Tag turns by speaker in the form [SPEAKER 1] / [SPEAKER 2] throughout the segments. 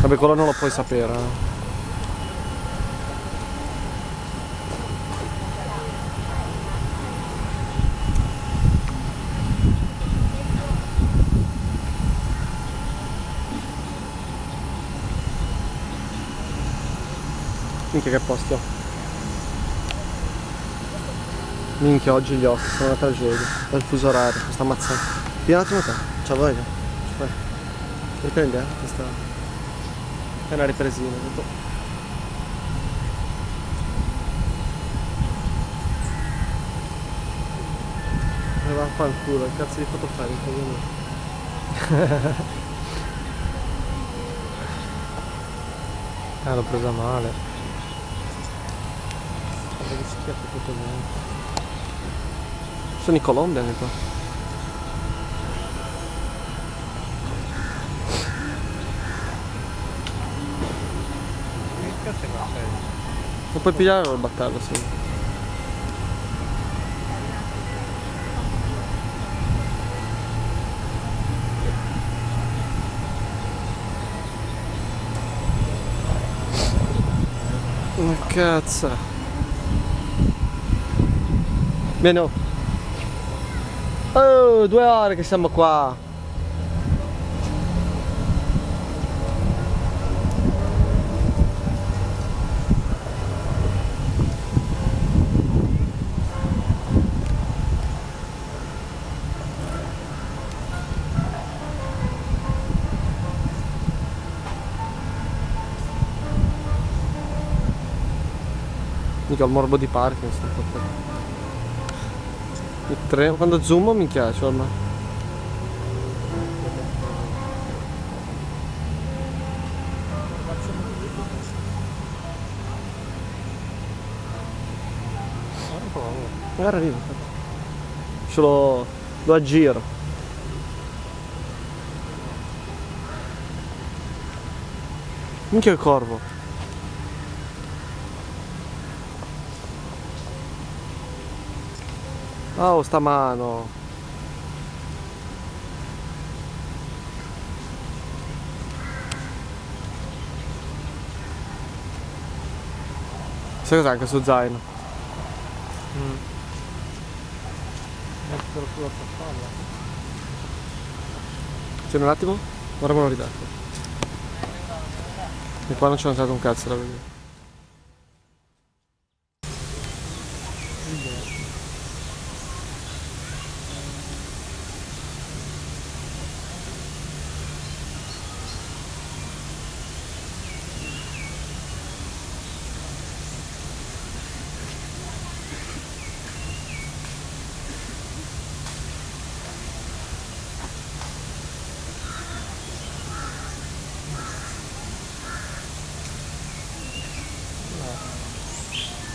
[SPEAKER 1] Vabbè, quello non lo puoi sapere. eh. Minchia che posti ho. Minchia oggi gli occhi sono una tragedia. Dal fuso orario, sta ammazzando. Attimo te, c'ha voglia. Riprendi eh, questa. È una ripresina. Tutto. E va fa il culo, che cazzo di foto cago niente.
[SPEAKER 2] Ah, l'ho presa male.
[SPEAKER 1] Guarda che schiaffo tutto bene. Sono i colombi anche qua.
[SPEAKER 2] Cazzo è qua?
[SPEAKER 1] Non puoi pigliare il battello, sì. Ma cazzo. Vieni. oh. Oh, due ore che siamo qua. Mica il morbo di Parkinson. Il treno, quando zoom mi piace ormai. Magari arrivo. Ce lo, lo aggiro. Minchia il corvo. Oh, sta mano. Sai cos'è anche su zaino?
[SPEAKER 2] Mettilo sulla tua spalla.
[SPEAKER 1] C'è un attimo? Ora me lo ridato. E qua non c'è stato un cazzo da vedere.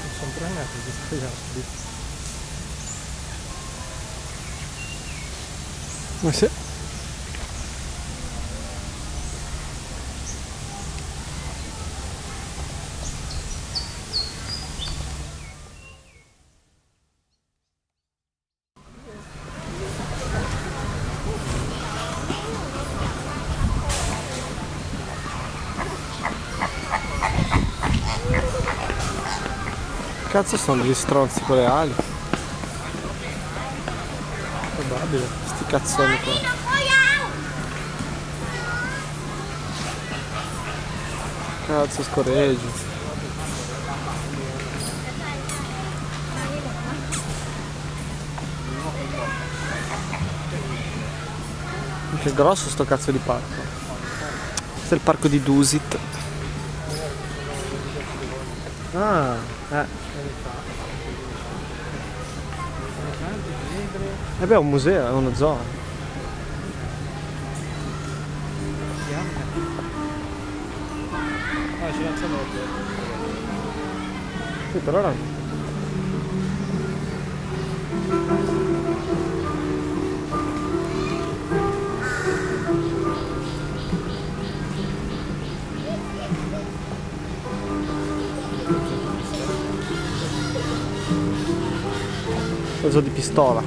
[SPEAKER 2] Non sono tre metri di sbagliati.
[SPEAKER 1] Ma Cazzo sono degli stronzi con le ali?
[SPEAKER 2] Probabile.
[SPEAKER 1] Sti cazzoni qua. Cazzo scorreggi. Che grosso sto cazzo di parco. Questo è il parco di Dusit. Ah, eh. Eh beh, è un museo, è uno zoo.
[SPEAKER 2] Ah, ci lanciamo
[SPEAKER 1] Sì, per ora. peso di pistola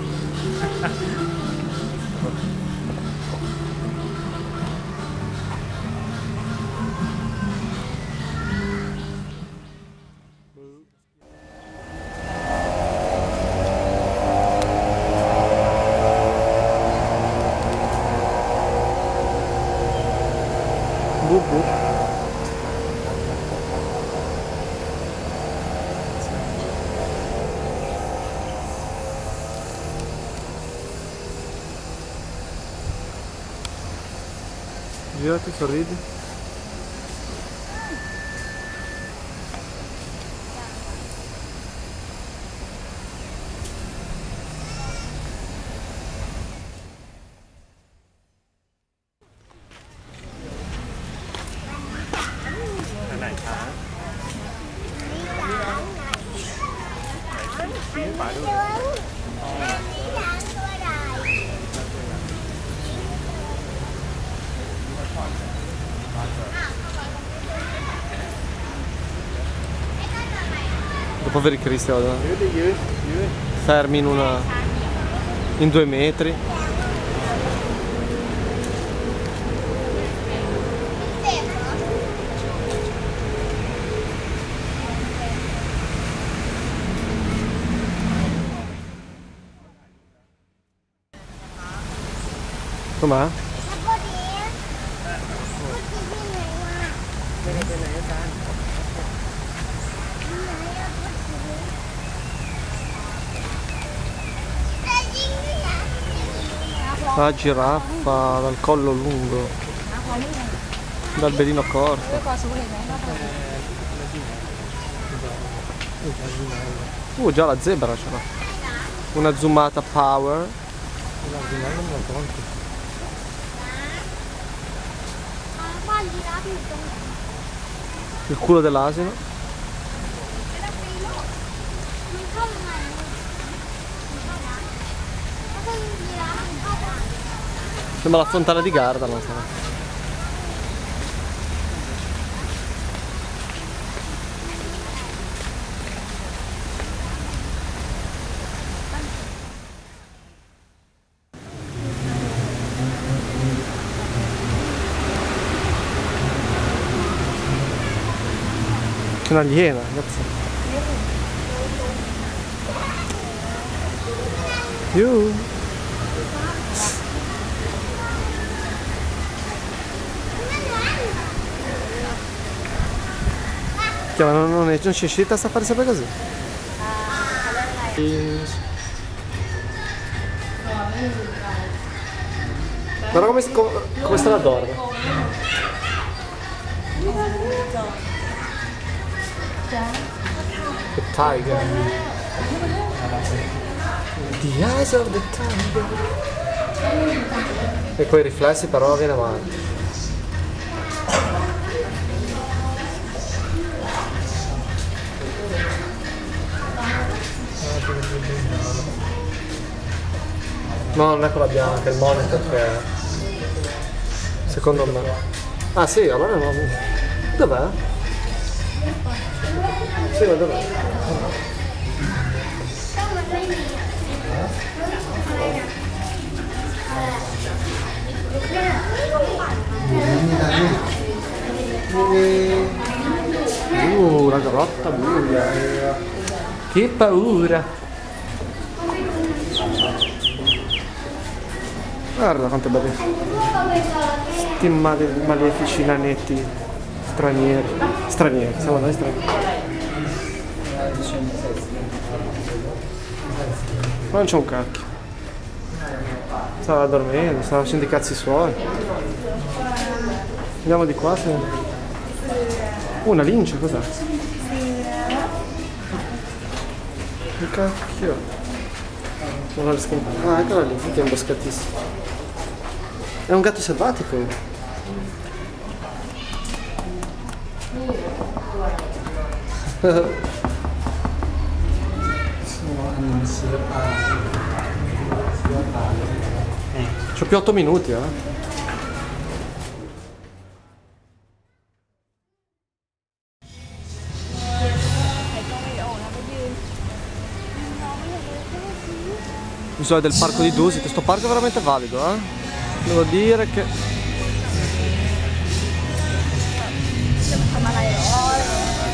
[SPEAKER 1] Buh, buh. viu? Tu sorride. Poveri cristi vado fermi in una in due metri com'è? La giraffa dal collo lungo. Dal belino corto. Uh già la zebra ce l'ha. Una zoomata power. Il culo dell'asino sembra la fontana di Garda non so C'è un'aliena, ragazzi. Yu. Ma non, è, non ci uscita a fare sempre così. Guarda come, come, come se la dorme. The tiger. The eyes of the tiger. E poi i riflessi però viene avanti. No, non è quella bianca, è il monitor che è. Secondo me. Ah sì, allora no. Dov'è? Sì, ma dov'è? Uh, la grotta buia. Che paura. Guarda quanto belli. Sti male- malefici nanetti stranieri. Stranieri, siamo noi stranieri. Ma non c'è un cacchio. Stava dormendo, stava facendo i cazzi suoi. Andiamo di qua se. Uh, una lince, cos'è? Che cacchio? Non riesco a- Ah, eccola lì, è imboscatissimo. È un gatto selvatico. C'ho più 8 minuti, eh. Bisogna del parco di Dusit, questo parco è veramente valido, eh. Devo dire che.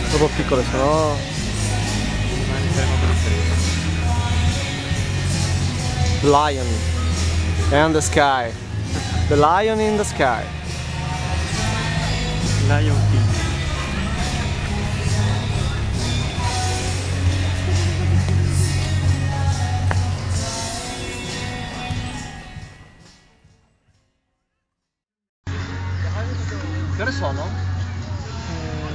[SPEAKER 1] Troppo piccole, se no. Lion. And the sky. The lion in the sky.
[SPEAKER 2] Lion
[SPEAKER 1] Che ore sono?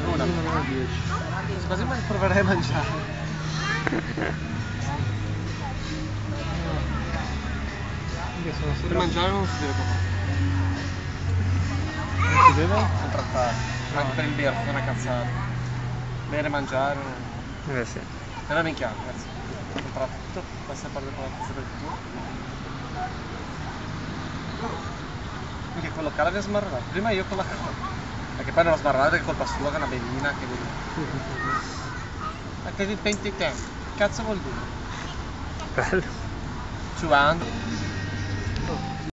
[SPEAKER 1] Una.
[SPEAKER 2] Una 10.
[SPEAKER 1] Quasi mai proverei a mangiare.
[SPEAKER 2] Sono
[SPEAKER 1] Per mangiare non si deve proprio
[SPEAKER 2] Non si deve?
[SPEAKER 1] contrattare. Anche per il birra, è una cazzata. Bere e mangiare.
[SPEAKER 2] Eh sì.
[SPEAKER 1] È una minchia, ragazzi. Ho comprato tutto, questa parte con la pizza del tuo. Minchia, quel locale mi ha smarrato. Prima io con la cola. Perché poi non l'ho smarrato è colpa sua che è una bellina che devi. Anche di 20 tempi. Cazzo vuol dire?
[SPEAKER 2] Bello.
[SPEAKER 1] Ciuando.